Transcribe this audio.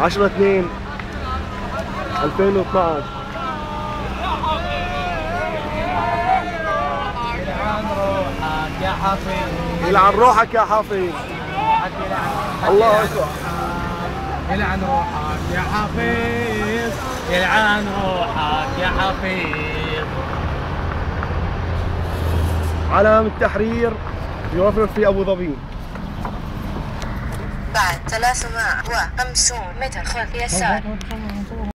10 2 2012 يلعن روحك يا حفيظ يلعن روحك يا حافظ. الله أكبر. يلعن روحك يا حفيظ يلعن روحك يا حفيظ علم التحرير يوفر في أبو ظبي. بعد 350 متر خلف يسار.